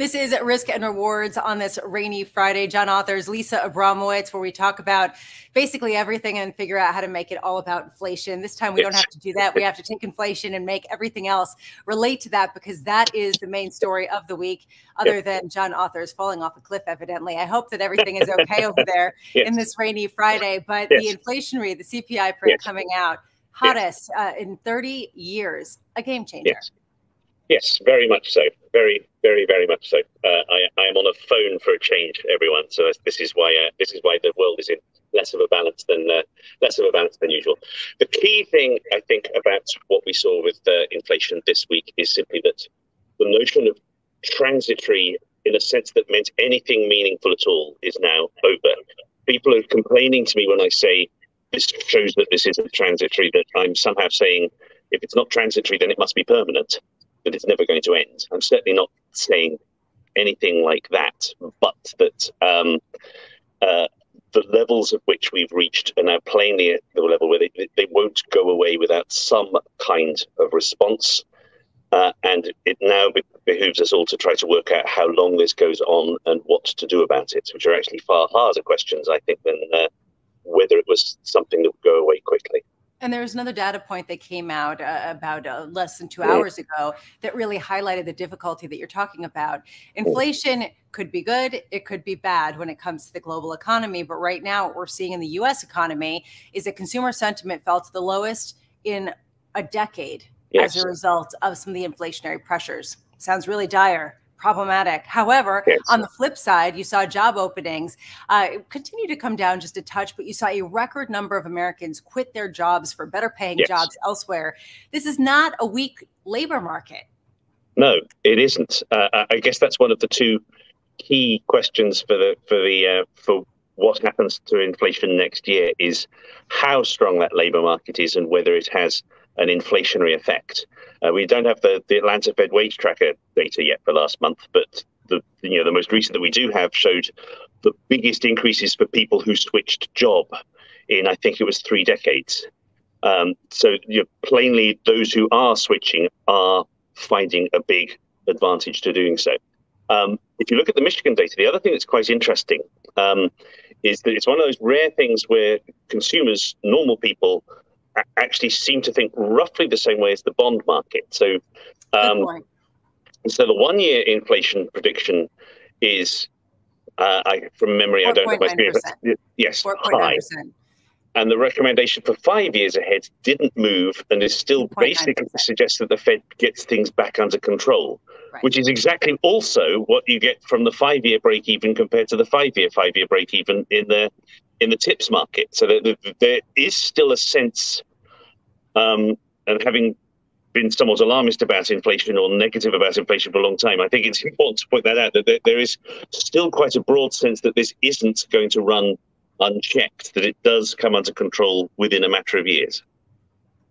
This is Risk and Rewards on this rainy Friday. John Authers, Lisa Abramowicz, where we talk about basically everything and figure out how to make it all about inflation. This time we don't have to do that. We have to take inflation and make everything else relate to that because that is the main story of the week, other than John Authers falling off a cliff, evidently. I hope that everything is okay over there yes. in this rainy Friday. But yes. the inflation read, the CPI print yes. coming out, hottest uh, in 30 years, a game changer. Yes, very much so. Very, very, very much so. Uh, I, I am on a phone for a change, everyone. So this is why uh, this is why the world is in less of a balance than uh, less of a balance than usual. The key thing I think about what we saw with uh, inflation this week is simply that the notion of transitory, in a sense that meant anything meaningful at all, is now over. People are complaining to me when I say this shows that this isn't transitory. That I'm somehow saying if it's not transitory, then it must be permanent that it's never going to end. I'm certainly not saying anything like that, but that um, uh, the levels at which we've reached are now plainly at the level where they, they won't go away without some kind of response. Uh, and it now be- behooves us all to try to work out how long this goes on and what to do about it, which are actually far harder questions, I think, than uh, whether it was something that would go away quickly. And there was another data point that came out uh, about uh, less than two hours ago that really highlighted the difficulty that you're talking about. Inflation could be good, it could be bad when it comes to the global economy. But right now, what we're seeing in the US economy is that consumer sentiment fell to the lowest in a decade yes. as a result of some of the inflationary pressures. Sounds really dire problematic. However, yes. on the flip side, you saw job openings uh, continue to come down just a touch, but you saw a record number of Americans quit their jobs for better paying yes. jobs elsewhere. This is not a weak labor market. No, it isn't. Uh, I guess that's one of the two key questions for the for the uh, for what happens to inflation next year is how strong that labor market is and whether it has an inflationary effect. Uh, we don't have the, the Atlanta Fed wage tracker data yet for last month, but the you know the most recent that we do have showed the biggest increases for people who switched job in I think it was three decades. Um, so you know, plainly, those who are switching are finding a big advantage to doing so. Um, if you look at the Michigan data, the other thing that's quite interesting um, is that it's one of those rare things where consumers, normal people, actually seem to think roughly the same way as the bond market. So, um, so the one-year inflation prediction is, uh, I from memory, I don't know my screen, but yes, high. And the recommendation for five years ahead didn't move and is still basically suggests that the Fed gets things back under control, right. which is exactly also what you get from the five-year break even compared to the five-year five-year break even in the in the tips market. So there, there is still a sense, um, and having been somewhat alarmist about inflation or negative about inflation for a long time, I think it's important to point that out that there, there is still quite a broad sense that this isn't going to run unchecked, that it does come under control within a matter of years.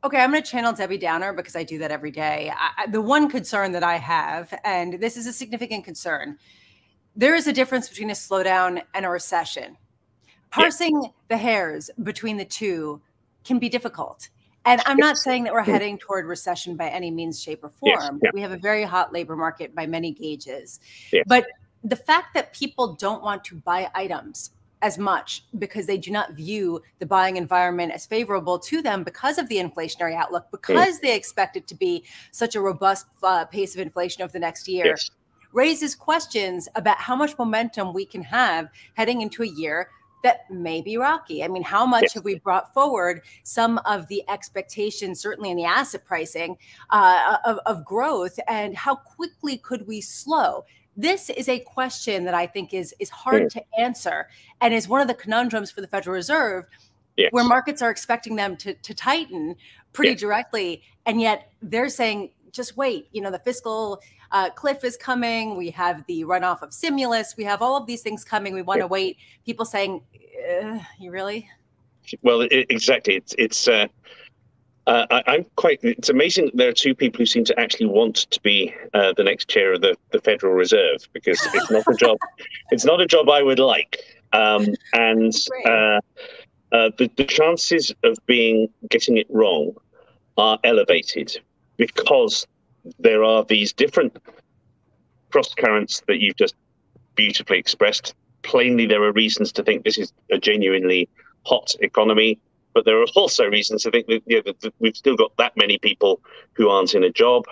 Okay, I'm going to channel Debbie Downer because I do that every day. I, the one concern that I have, and this is a significant concern, there is a difference between a slowdown and a recession parsing yeah. the hairs between the two can be difficult. And I'm not saying that we're heading toward recession by any means, shape, or form. Yes. Yeah. We have a very hot labor market by many gauges. Yes. But the fact that people don't want to buy items as much because they do not view the buying environment as favorable to them because of the inflationary outlook, mm. because mm. they expect it to be such a robust uh, pace of inflation over the next year. Yes. Raises questions about how much momentum we can have heading into a year that may be rocky. I mean, how much yes. have we brought forward some of the expectations, certainly in the asset pricing uh, of, of growth, and how quickly could we slow? This is a question that I think is is hard mm. to answer, and is one of the conundrums for the Federal Reserve, yes. where markets are expecting them to to tighten pretty yes. directly, and yet they're saying just wait. You know, the fiscal uh, cliff is coming. We have the runoff of stimulus. We have all of these things coming. We want to wait. People saying, "You really?" Well, it, exactly. It's it's. Uh, uh, I, am quite. It's amazing that there are two people who seem to actually want to be uh, the next chair of the, the Federal Reserve because it's not a job. It's not a job I would like. Um, and uh, uh, the, the chances of being getting it wrong are elevated because there are these different cross currents that you've just beautifully expressed. Plainly, there are reasons to think this is a genuinely hot economy, but there are also reasons to think that, you know, that, we've still got that many people who aren't in a job.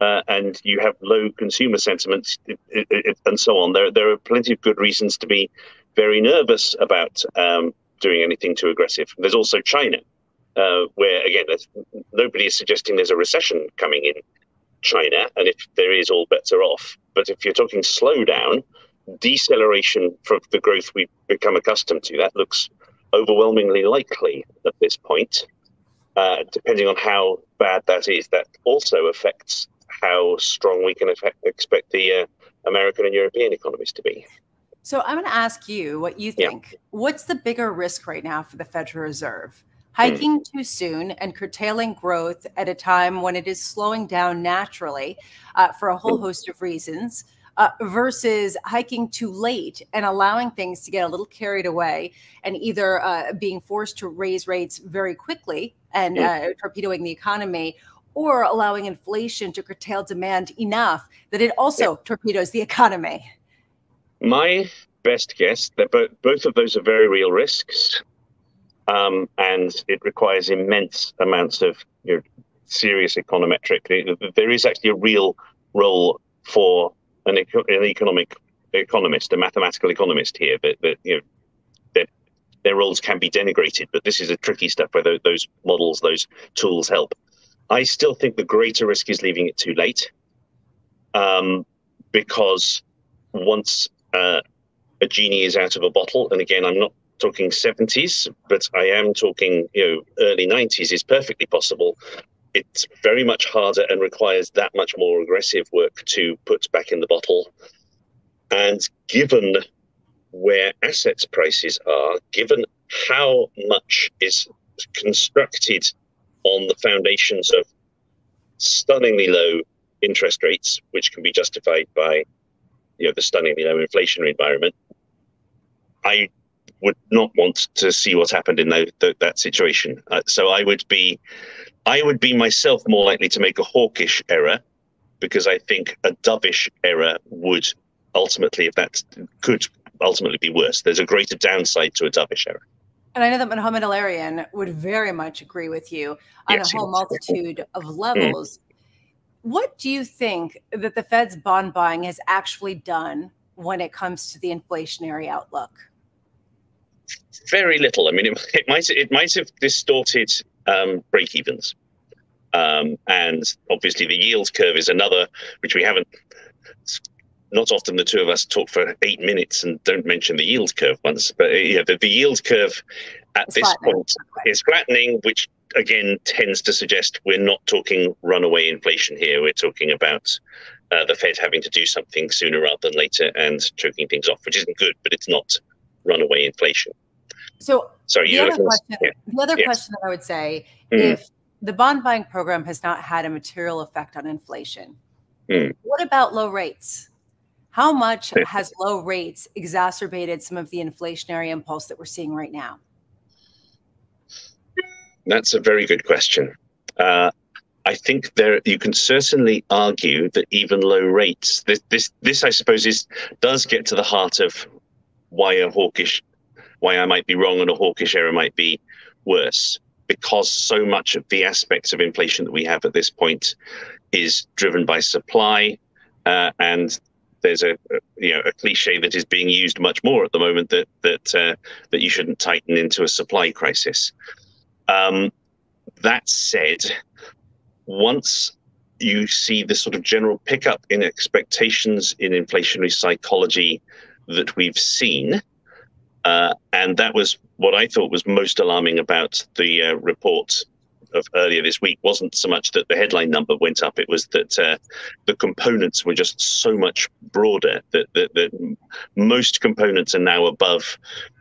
Uh, and you have low consumer sentiment and so on. There, there are plenty of good reasons to be very nervous about um, doing anything too aggressive. There's also China, uh, where again, nobody is suggesting there's a recession coming in China, and if there is, all bets are off. But if you're talking slowdown, deceleration from the growth we've become accustomed to, that looks overwhelmingly likely at this point. Uh, depending on how bad that is, that also affects how strong we can affect, expect the uh, American and European economies to be. So I'm going to ask you what you think. Yeah. What's the bigger risk right now for the Federal Reserve? Hiking too soon and curtailing growth at a time when it is slowing down naturally uh, for a whole host of reasons. Uh, versus hiking too late and allowing things to get a little carried away and either uh, being forced to raise rates very quickly and uh, torpedoing the economy or allowing inflation to curtail demand enough that it also torpedoes the economy? My best guess that both of those are very real risks um, and it requires immense amounts of you know, serious econometric. There is actually a real role for an, an economic economist, a mathematical economist here. That, that you know, their, roles can be denigrated, but this is a tricky stuff where those models, those tools help. I still think the greater risk is leaving it too late, um, because once uh, a genie is out of a bottle, and again, I'm not talking 70s, but I am talking, you know, early 90s is perfectly possible. It's very much harder and requires that much more aggressive work to put back in the bottle. And given where assets prices are, given how much is constructed on the foundations of stunningly low interest rates, which can be justified by you know the stunningly low inflationary environment, I would not want to see what happened in the, the, that situation. Uh, so I would be, I would be myself more likely to make a hawkish error, because I think a dovish error would ultimately, if that could ultimately be worse. There's a greater downside to a dovish error. And I know that Mohamed El-Erian would very much agree with you on yes, a whole multitude of mm. levels. Mm. What do you think that the Fed's bond buying has actually done when it comes to the inflationary outlook? Very little. I mean, it, it might it might have distorted um, break evens, um, and obviously the yield curve is another which we haven't. Not often the two of us talk for eight minutes and don't mention the yield curve once, but uh, yeah, the, the yield curve at it's this point is flattening, which again tends to suggest we're not talking runaway inflation here. We're talking about uh, the Fed having to do something sooner rather than later and choking things off, which isn't good, but it's not runaway inflation. So, sorry, the other, question, yeah. the other yes. question that I would say, mm. if the bond buying program has not had a material effect on inflation, mm. what about low rates? How much has low rates exacerbated some of the inflationary impulse that we're seeing right now? That's a very good question. Uh, I think there you can certainly argue that even low rates, this, this, this I suppose is does get to the heart of why a hawkish, why I might be wrong and a hawkish error might be worse, because so much of the aspects of inflation that we have at this point is driven by supply, uh, and there's a, you know a cliche that is being used much more at the moment that that uh, that you shouldn't tighten into a supply crisis. Um, that said, once you see the sort of general pickup in expectations in inflationary psychology that we've seen. Uh, and that was what I thought was most alarming about the uh, report of earlier this week wasn't so much that the headline number went up; it was that uh, the components were just so much broader that, that, that most components are now above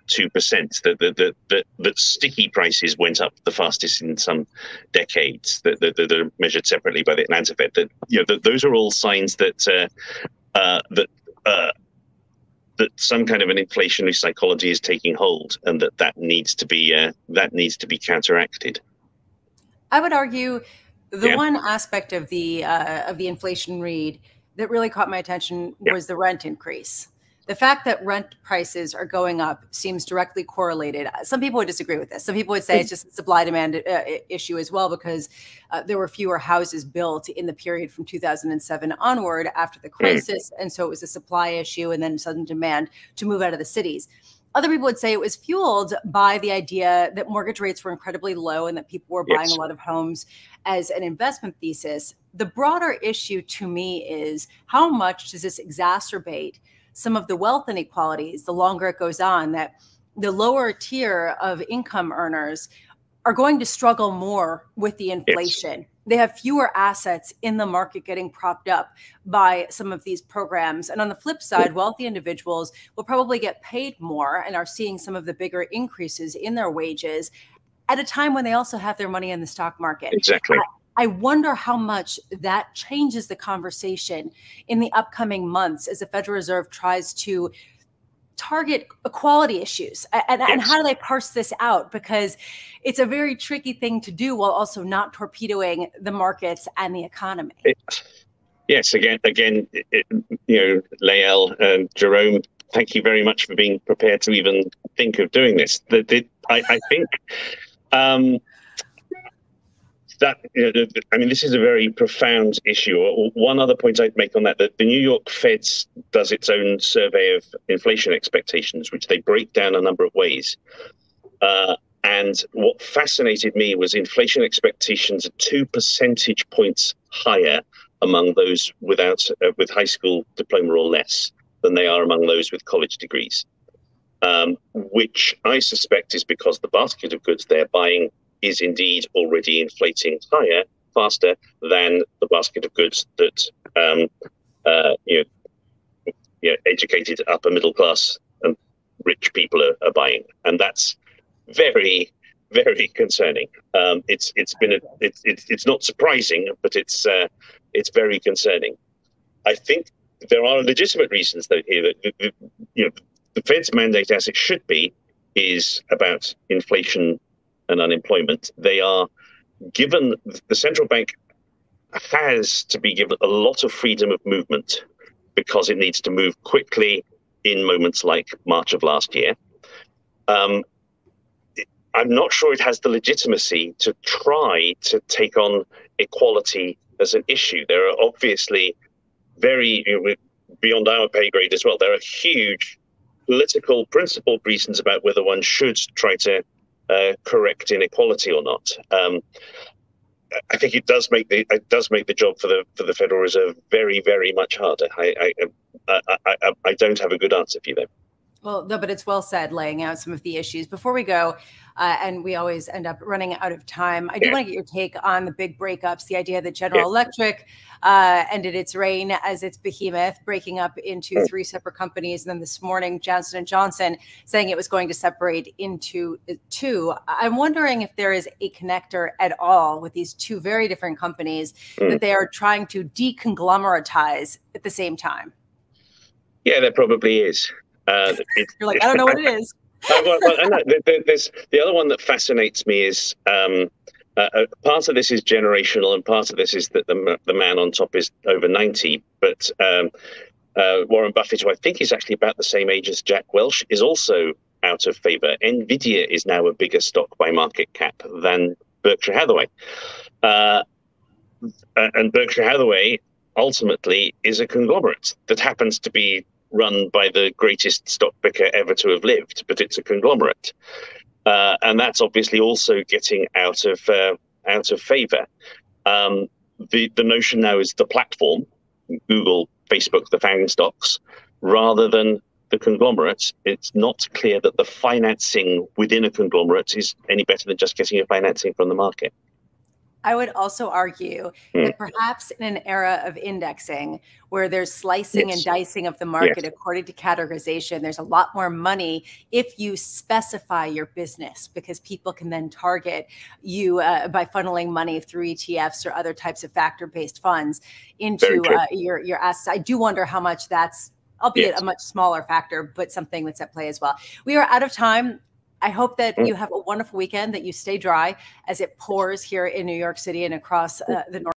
two percent. That that, that that sticky prices went up the fastest in some decades. That that, that are measured separately by the Atlanta Fed. That you know that those are all signs that uh, uh, that uh, that some kind of an inflationary psychology is taking hold, and that that needs to be uh, that needs to be counteracted. I would argue the yeah. one aspect of the uh, of the inflation read that really caught my attention was the rent increase the fact that rent prices are going up seems directly correlated. Some people would disagree with this. Some people would say it's just a supply demand uh, issue as well because uh, there were fewer houses built in the period from 2007 onward after the crisis. And so it was a supply issue and then sudden demand to move out of the cities. Other people would say it was fueled by the idea that mortgage rates were incredibly low and that people were buying yes. a lot of homes as an investment thesis. The broader issue to me is how much does this exacerbate? Some of the wealth inequalities the longer it goes on that the lower tier of income earners are going to struggle more with the inflation. Yes. They have fewer assets in the market getting propped up by some of these programs. And on the flip side, wealthy individuals will probably get paid more and are seeing some of the bigger increases in their wages at a time when they also have their money in the stock market. Exactly. I wonder how much that changes the conversation in the upcoming months as the Federal Reserve tries to target equality issues. And, yes. and, how do they parse this out? Because it's a very tricky thing to do while also not torpedoing the markets and the economy. Yes again again it, you know Lael and jerome thank you very much for being prepared to even think of doing this. The, the, I, I, think um, that I mean, this is a very profound issue. One other point I'd make on that: that the New York Fed does its own survey of inflation expectations, which they break down a number of ways. Uh, and what fascinated me was inflation expectations are two percentage points higher among those without uh, with high school diploma or less than they are among those with college degrees. Um, which I suspect is because the basket of goods they're buying is indeed already inflating higher, faster than the basket of goods that um, uh, you, know, you know, educated upper middle class and rich people are, are buying, and that's very, very concerning. Um, it's it's been a, it's it's it's not surprising, but it's uh, it's very concerning. I think there are legitimate reasons though here that you know the Fed's mandate, as it should be, is about inflation and unemployment, they are given the central bank has to be given a lot of freedom of movement because it needs to move quickly in moments like March of last year. Um, I'm not sure it has the legitimacy to try to take on equality as an issue. There are obviously very beyond our pay grade as well. There are huge political principled reasons about whether one should try to uh, correct inequality or not. Um, I think it does make the it does make the job for the for the Federal Reserve very very much harder. I I, I, I, I don't have a good answer for you though. Well, no, but it's well said, laying out some of the issues. Before we go, uh, and we always end up running out of time, I do yeah. want to get your take on the big breakups. The idea that General yeah. Electric uh, ended its reign as its behemoth, breaking up into mm. three separate companies, and then this morning, Johnson and Johnson saying it was going to separate into uh, two. I'm wondering if there is a connector at all with these two very different companies mm. that they are trying to deconglomeratize at the same time. Yeah, there probably is. Uh, You're like, I don't know what it is. uh, well, well, no, there's the other one that fascinates me is um, uh, uh, part of this is generational, and part of this is that the the man on top is over ninety. But um, uh, Warren Buffett, who I think is actually about the same age as Jack Welch, is also out of favor. Nvidia is now a bigger stock by market cap than Berkshire Hathaway, uh, and Berkshire Hathaway ultimately is a conglomerate that happens to be run by the greatest stock picker ever to have lived, but it's a conglomerate, uh, and that's obviously also getting out of uh, out of favor. Um, the the notion now is the platform, Google, Facebook, the FANG stocks, rather than the conglomerates. It's not clear that the financing within a conglomerate is any better than just getting your financing from the market. I would also argue mm. that perhaps in an era of indexing where there's slicing yes. and dicing of the market yes. according to categorization, there's a lot more money if you specify your business because people can then target you uh, by funneling money through ETFs or other types of factor based funds into uh, your, your assets. I do wonder how much that's albeit yes. a much smaller factor, but something that's at play as well. We are out of time. I hope that you have a wonderful weekend, that you stay dry as it pours here in New York City and across uh, the North.